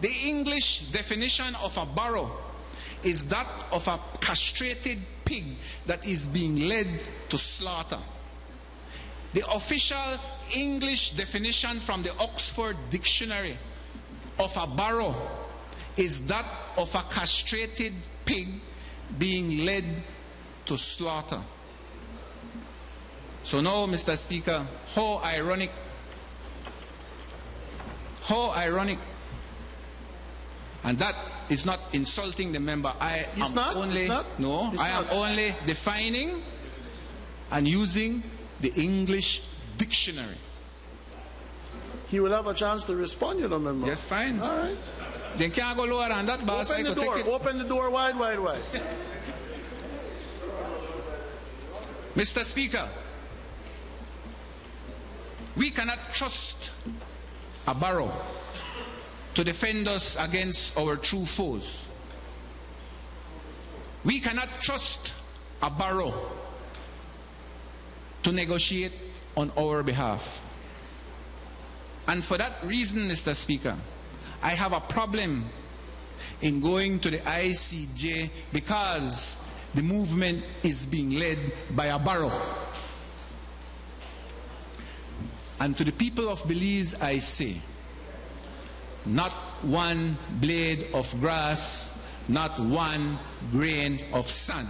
The English definition of a barrow is that of a castrated pig that is being led to slaughter. The official English definition from the Oxford Dictionary of a barrow is that of a castrated pig being led to slaughter. So now, Mr. Speaker, how ironic, how ironic, and that is not insulting the member. I It's am not? only no, It's I am not. only defining and using the English dictionary. He will have a chance to respond, you know, member. Yes, fine. All right. Then can I go lower than that, boss. Open the door. take it. Open the door wide, wide, wide. Mr. Speaker, we cannot trust a barrow to defend us against our true foes. We cannot trust a barrow to negotiate on our behalf. And for that reason, Mr. Speaker, I have a problem in going to the ICJ because the movement is being led by a barrow. And to the people of Belize, I say, not one blade of grass, not one grain of sand